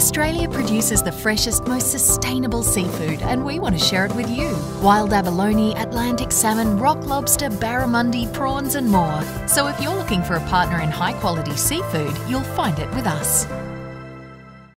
Australia produces the freshest, most sustainable seafood, and we want to share it with you. Wild abalone, Atlantic salmon, rock lobster, barramundi, prawns, and more. So if you're looking for a partner in high quality seafood, you'll find it with us.